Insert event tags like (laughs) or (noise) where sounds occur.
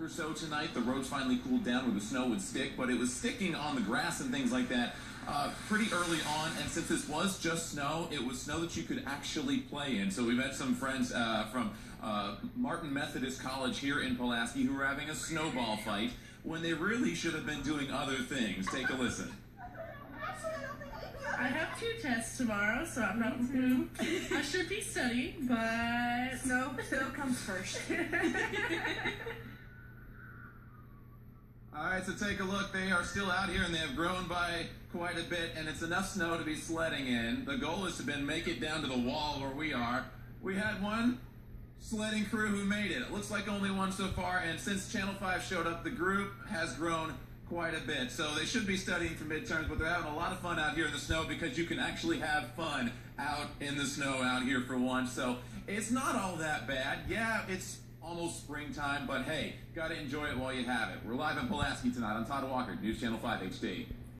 or so tonight. The roads finally cooled down where the snow would stick, but it was sticking on the grass and things like that uh, pretty early on. And since this was just snow, it was snow that you could actually play in. So we met some friends uh, from uh, Martin Methodist College here in Pulaski who were having a snowball fight when they really should have been doing other things. Take a listen. I have two tests tomorrow, so I'm not. I should be studying, but Snow, snow comes first. (laughs) So take a look. They are still out here and they have grown by quite a bit, and it's enough snow to be sledding in. The goal is to then make it down to the wall where we are. We had one sledding crew who made it. It looks like only one so far, and since Channel 5 showed up, the group has grown quite a bit. So they should be studying for midterms, but they're having a lot of fun out here in the snow because you can actually have fun out in the snow out here for once. So it's not all that bad. Yeah, it's almost springtime, but hey, gotta enjoy it while you have it. We're live in Pulaski tonight. I'm Todd Walker, News Channel 5 HD.